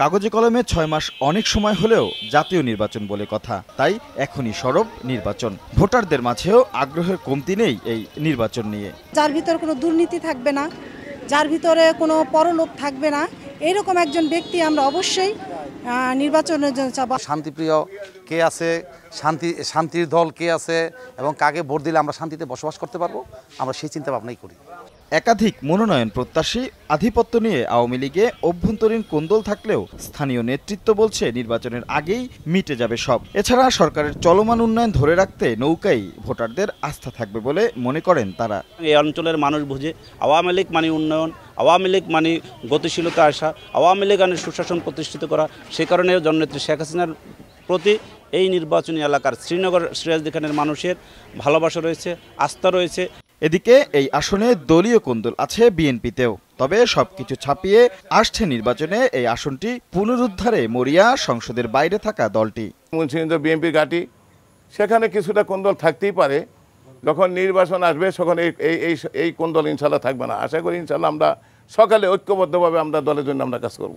কাগজে কলমে ছয় মাস অনেক সময় হলেও জাতীয় নির্বাচন বলে কথা। তাই এখনই সরব নির্বাচন। ভোটারদের মাঝেও আগ্রহের কমতি নেই এই নির্বাচন নিয়ে। যার ভিতরে কোনো দুর্নীতি থাকবে না যার ভিতরে কোনো পরলোক থাকবে না এরকম একজন ব্যক্তি আমরা অবশ্যই নির্বাচনের জন্য চাবো। শান্তিপ্রিয় কে আছে শান্তি শান্তির দল কে আছে এবং কাকে ভোট দিলে আমরা শান্তিতে বসবাস করতে পারব আমরা সেই চিন্তা ভাবনাই করি। একাধিক মনোনয়ন প্রত্যাশী আধিপত্য নিয়ে আওয়ামী লীগে অভ্যন্তরীণ কোন্দল থাকলেও স্থানীয় নেতৃত্ব বলছে নির্বাচনের আগেই মিটে যাবে সব। এছাড়া সরকারের চলমান উন্নয়ন ধরে রাখতে নৌকাই ভোটারদের আস্থা থাকবে বলে মনে করেন তারা। এই অঞ্চলের মানুষ বুঝে আওয়ামী লীগ মানে উন্নয়ন, আওয়ামী লীগ মানে গতিশীলতা আসা, আওয়ামী লীগ মানে সুশাসন প্রতিষ্ঠিত করা, সে কারণে জননেত্রী শেখ হাসিনার প্রতি এই নির্বাচনী এলাকার শ্রীনগর সিরাজদি খানের মানুষের ভালোবাসা রয়েছে, আস্থা রয়েছে। এদিকে এই আসনে দলীয় কোন্দল আছে বিএনপিতেও তবে সবকিছু ছাপিয়ে আসছে নির্বাচনে এই আসনটি পুনরুদ্ধারে মরিয়া সংসদের বাইরে থাকা দলটি। মুন্সিগঞ্জ বিএনপির ঘাঁটি সেখানে কিছুটা কোন্দল থাকতেই পারে যখন নির্বাচন আসবে তখন এই এই এই এই কোন্দল ইনশাল্লাহ থাকবে না। আশা করি ইনশাল্লাহ আমরা সকালে ঐক্যবদ্ধভাবে আমরা দলের জন্য আমরা কাজ করব।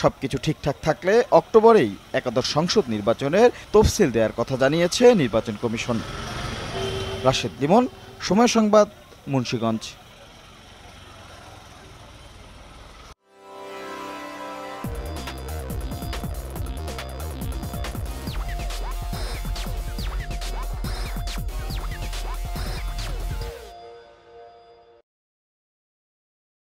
সবকিছু ঠিকঠাক থাকলে অক্টোবরেই একাদশ সংসদ নির্বাচনের তফসিল দেওয়ার কথা জানিয়েছে নির্বাচন কমিশন। রাশেদ লিমন সময় সংবাদ মুন্সীগঞ্জ।